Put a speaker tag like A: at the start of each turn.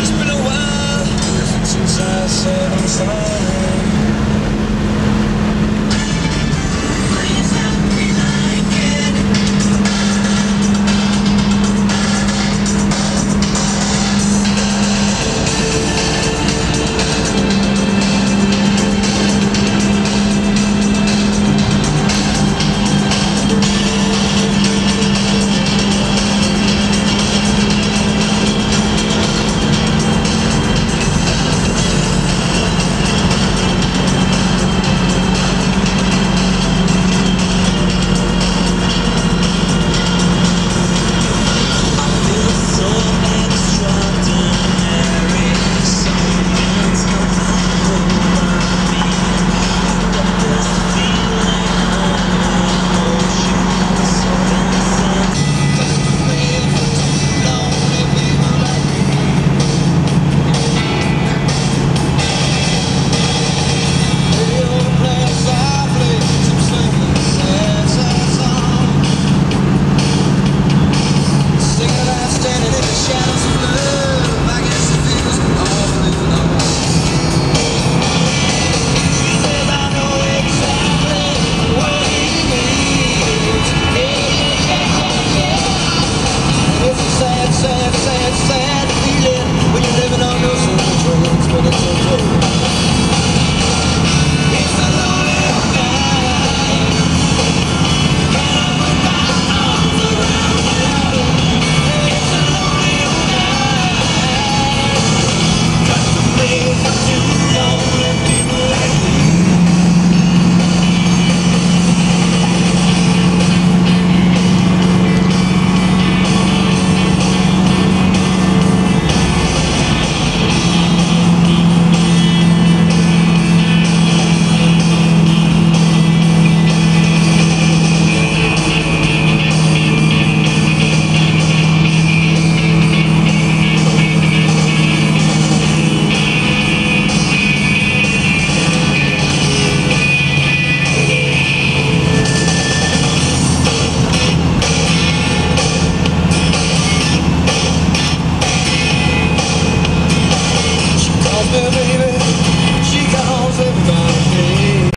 A: It's been a while since I said I'm sorry.